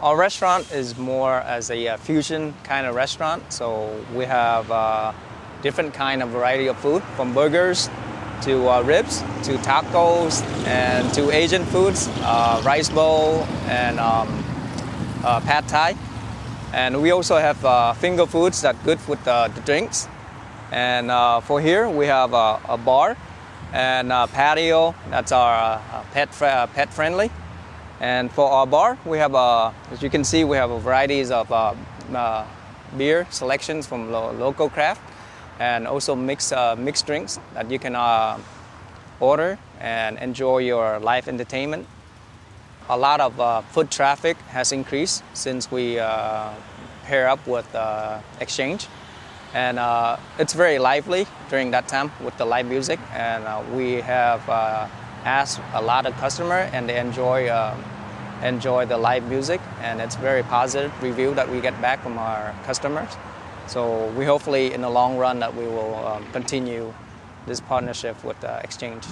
Our restaurant is more as a uh, fusion kind of restaurant, so we have uh, different kind of variety of food, from burgers to uh, ribs to tacos and to Asian foods, uh, rice bowl and um, uh, pad thai. And we also have uh, finger foods that good with the drinks. And for here we have a bar and patio that's our pet, pet friendly. And for our bar, we have, uh, as you can see, we have a varieties of uh, uh, beer selections from lo- local craft and also mixed, uh, mixed drinks that you can uh, order and enjoy your live entertainment. A lot of foot traffic has increased since we pair up with Xchange. And it's very lively during that time with the live music. And we have ask a lot of customer and they enjoy uh, enjoy the live music. And it's very positive review that we get back from our customers. So we hopefully in the long run that we will um, continue this partnership with uh, Xchange